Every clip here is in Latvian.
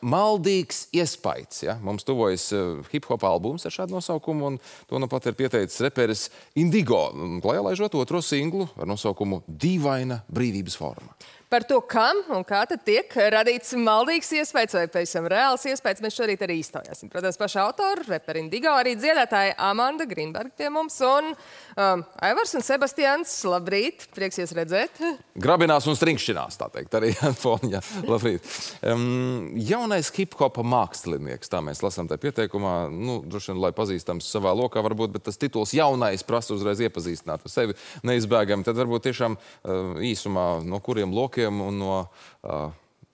Maldīgs iespējas. Ja? Mums tuvojas uh, hip hop albums ar šādu nosaukumu, un to nu pat ir pieteicis reperis Indigo, klajā laižot otro singlu ar nosaukumu Dīvaina brīvības forma. Par to, kam un kā tad tiek radīts maldīgs iespējas vai pavisam reāls iespējas, mēs šorīt arī īstojāsim. Protams, paša autora, reperi Indigo, arī dziedātāja Amanda Grīnberga pie mums un um, Aivars un Sebastians. Labrīt, prieks jūs redzēt. Grabinās un stringšķinās, tā teikt, arī Fonja. Labrīt. Um, jaunais hip-hopa mākslinieks, tā mēs lasām tajā pieteikumā, nu, droši vien, lai pazīstams savā lokā varbūt, bet tas tituls jaunais prasa uzreiz iepazīstināt ar sevi neizbēgami. Tad varbūt tiešām uh, īsumā no kuriem lokiem un no, uh,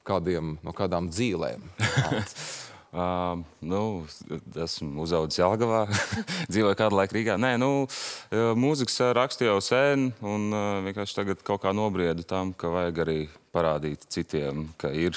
kādiem, no kādām dzīvēm? Uh, nu, esmu uzaugusi Jālgavā, dzīvoju kādu laiku Rīgā. Nē, nu, mūzikas rakstu jau sen, un uh, vienkārši tagad kaut kā nobriedu tam, ka vajag arī parādīt citiem, ka ir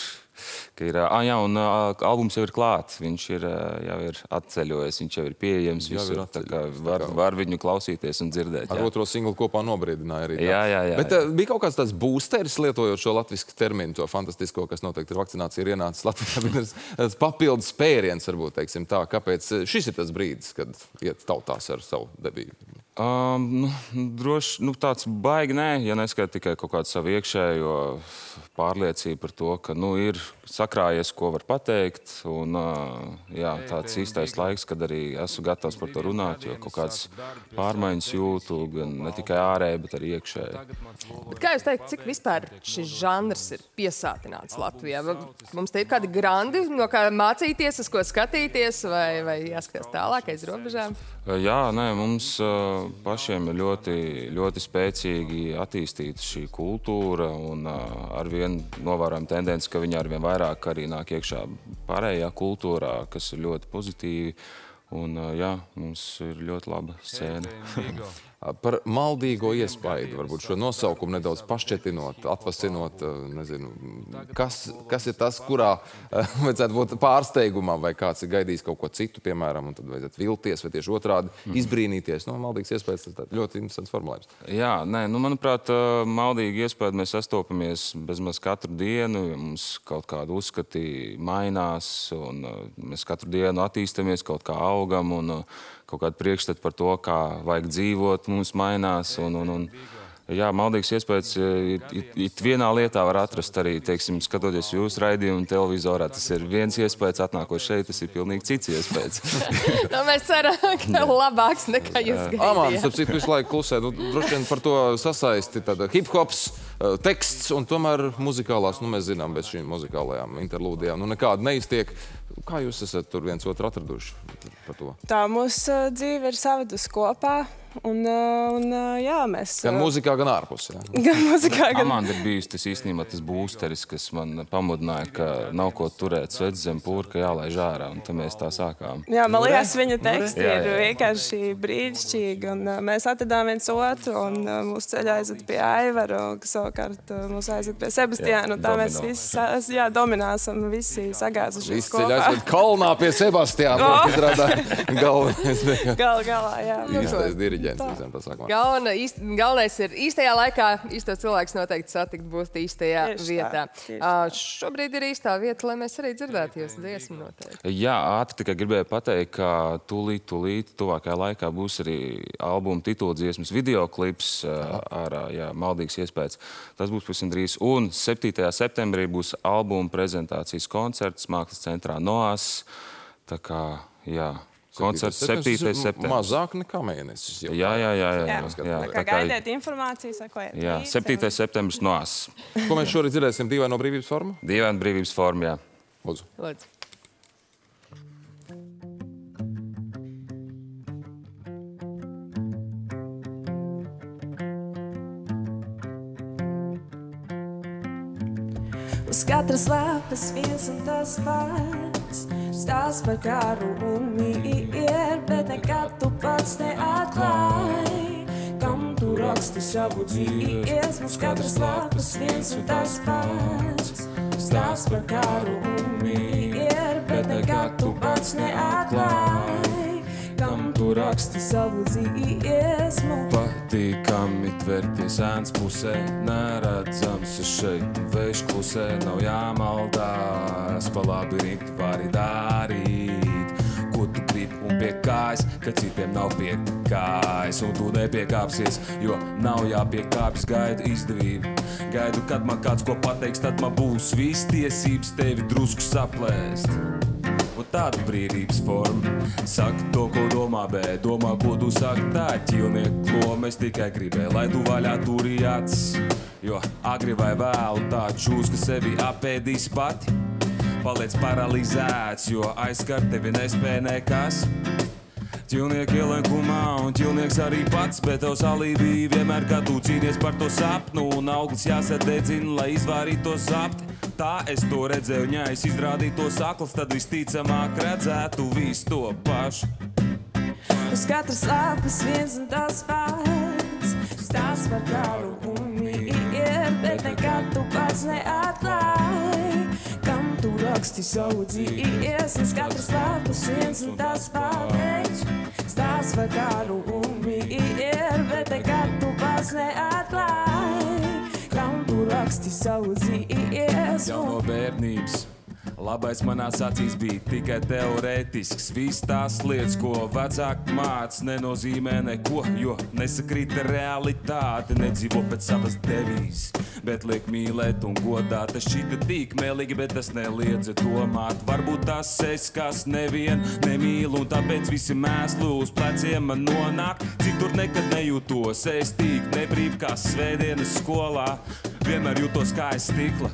ka ir, ah, jā, un uh, albums jau ir klāts, viņš ir, uh, jau ir atceļojies, viņš jau ir pieejams Jau visur, ir atceļojies, var, var viņu klausīties un dzirdēt. Ar jā. otro singlu kopā nobriedināja arī. tā. Jā, jā, jā, Bet uh, bija kaut kāds tāds boosteris, lietojot šo latviešu terminu, to fantastisko, kas noteikti ir vakcinācija, ir ienācis Latvijā. Tas- papildus spēriens, varbūt, teiksim tā, kāpēc šis ir tas brīdis, kad iet tautās ar savu debiju. Um, nu, droši nu, tāds baigi, nē, ja neskaita tikai kaut kādu savu iekšējo pārliecību par to, ka nu, ir sakrājies, ko var pateikt. Un, jā, tāds īstais laiks, kad arī esmu gatavs par to runāt, jo kaut kādas pārmaiņas jūtu gan ne tikai ārēji, bet arī iekšēji. Bet kā jūs teikt, cik vispār šis žanrs ir piesātināts Latvijā? Mums te ir kādi grandi, no kā mācīties, uz ko skatīties, vai, vai jāskatās tālāk aiz robežām? Jā, nē, mums pašiem ir ļoti, ļoti spēcīgi attīstīta šī kultūra, un uh, ar vienu novērojam tendenci, ka viņa ar vien vairāk arī nāk iekšā pārējā kultūrā, kas ir ļoti pozitīvi. Un, jā, mums ir ļoti laba scēna. Par maldīgo iespaidu, varbūt šo nosaukumu nedaudz pašķetinot, atvasinot, uh, nezinu, kas, kas ir tas, kurā uh, vajadzētu būt pārsteigumam, vai kāds ir gaidījis kaut ko citu, piemēram, un tad vajadzētu vilties, vai tieši otrādi izbrīnīties. No maldīgas iespējas tas ļoti interesants formulējums. Jā, nē, nu, manuprāt, ā, maldīgi iespēja mēs sastopamies bezmaz katru dienu. jo Mums kaut kāda uzskati mainās, un mēs katru dienu attīstāmies, kaut kā augam, un kaut kāda priekšstata par to, kā vajag dzīvot, mums mainās. Un, un, un, jā, maldīgs iespējas ir, ir, ir vienā lietā var atrast arī, teiksim, skatoties jūsu raidījumu televizorā. Tas ir viens iespējas, atnākot šeit, tas ir pilnīgi cits iespējas. Nu, mēs ceram, ka labāks nekā jūs gaidījāt. ap citu visu laiku klusē, nu, droši vien par to sasaisti tad hip-hops, uh, teksts un tomēr muzikālās, nu mēs zinām, bez šīm muzikālajām interlūdijām, nu nekāda neiztiek. Kā jūs esat tur viens otru atraduši par to? Tā mūsu uh, dzīve ir savedusi kopā. Un, uh, un uh, jā, mēs. Gan uh, mūzikā, gan ārpus. Ja? gan mūzikā, gan Amanda ir bijusi tas īstenībā tas būsteris, kas man pamudināja, ka nav ko turēt sveci zem pūra, ka jālaiž ārā. Un tad mēs tā sākām. Jā, man liekas, viņa teksti Jā, ir jā. vienkārši brīnišķīgi. Un, mēs atradām viens otru, un mūsu ceļā aizved pie Aivara, kas savukārt mūs aizved pie Sebastiāna. un Tā mēs domino. visi sa- jā, dominēsim, visi sagāzušies Visi ceļā kopā. aizved kalnā pie Sebastiāna. Oh! Izrādā galvenais, Gal galā, jā. īstais diriģents visam pasākumam. Galvena, īst, galvenais ir īstajā laikā, īstos cilvēks noteikti satikt būs īstajā Tieši tā, vietā. tieši Uh, šobrīd ir īstā vieta, lai mēs arī dzirdētu jūsu dziesmu noteikti. Jā, ātri tikai gribēju pateikt, ka tūlīt, tūlīt, tuvākajā laikā būs arī albuma titula dziesmas videoklips uh, ar jā, maldīgs iespējas. Tas būs pavisam drīz. Un 7. septembrī būs albuma prezentācijas koncerts Mākslas centrā Noās. Tā kā, jā, koncerts 7. septembrī. Mazāk nekā mēnesis. Jā, jā, jā. jā, Jā. jā, jā, Tā kā gaidiet informāciju, sakojiet. jā, līdzi. 7. septembris Noās. Ko mēs šorīt dzirdēsim divi no brīvības formu? Dīvaina brīvības forma, jā. Lūdzu. Lūdzu. Uz katras lapas viens un tas pats. Stāsts par karu un mieru, bet nekad tu pats neatklāji. Kam tu raksti savu dzīvi? Uz katras lapas viens un tas pats. Stāsts par karu un mieru, bet nekad tu pats neatklāji. Raksti savu dziesmu. Patīkami tvērties ēns pusē, neredzams es šeit vējš klusē, nav jāmaldās, pa labirintu vari darīt. Ko tu gribi un pie kājas, ka citiem nav pie kājas, un tu nepiekāpsies, jo nav jāpiekāpjas gaidu izdevību. Gaidu, kad man kāds ko pateiks, tad man būs viss tiesības tevi drusku saplēst. Un tāda brīvības forma. Saka to, ko domā, bet domā, ko tu saki Tā ir ķilnieku loma, es tikai gribēju, lai tu vaļā turī acis. Jo agri vai vēlu tā čūs, ka sevi apēdīs pati. Paliec paralizēts, jo aizskart tevi nespēja nekas. Ķilnieki ielenkumā un ķilnieks arī pats, bet tavs alībī vienmēr, kad tu cīnies par to sapnu. Un auglis jāsadedzina, lai izvairītu to sapti. Tā es to redzēju, ja es izrādītu to saklas, tad visticamāk redzētu visu to pašu. Uz katras lapas viens un tas pats. Stāsts par karu un mīlu, bet nekad tu pats neatklāji. Kam tu raksti savu dzīvi, uz katras lapas viens un tas pats. Stāsts par karu un mīlu, bet nekad tu pats neatklāji. Kam tu raksti savu dzīvi, Jau no bērnības. Labais manās acīs bija tikai teorētisks. Viss tās lietas, ko vecāki mācīja, nenozīmē neko, jo nesakrīt ar realitāti, nedzīvo pēc savas devīzes. Bet liek mīlēt un godāt, tas šķita tik mēlīgi, bet tas neliedza domāt. Varbūt tās es kas nevien nemīlu, un tāpēc visi mēsli uz pleciem man nonāk. Citur nekad nejūtos, es tik nebrīv kā svētdienas skolā. Vienmēr jūtos kā aiz stikla.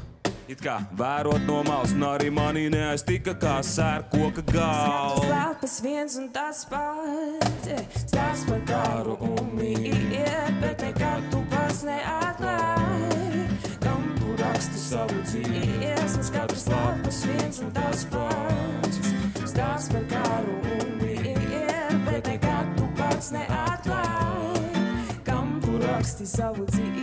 It kā vērot no malas, un arī manī neaiztika kā sēra koka Katras galva. lapas viens un tas pats. Stāsts par karu un mīlu, bet nekad tu pats neatklāji. Kam tu raksti savu dzīvi, uz katras lapas viens un tas pats. Stāsts par karu un mīlu, bet nekad tu pats neatklāji. Kam tu raksti savu dzīvi,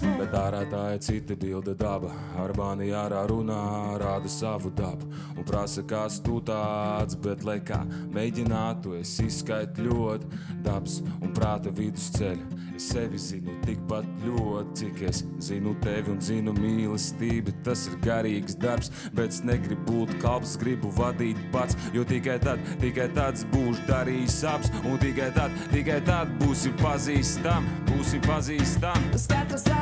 Bet ārā tā ir cita bilde daba. Ar bāni ārā runā, rāda savu dabu. Un prasa, kas tu tāds, bet lai kā mēģinātu, es izskaitu ļoti dabas un prāta vidusceļu. Es sevi zinu tikpat ļoti, cik es zinu tevi un zinu mīlestību. Tas ir garīgs darbs, bet es negribu būt kalps, gribu vadīt pats. Jo tikai tad, tikai tāds būšu darījis apps, un tikai tad, tikai tad būsim pazīstami, būsim pazīstami. Uz katras lapas